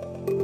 you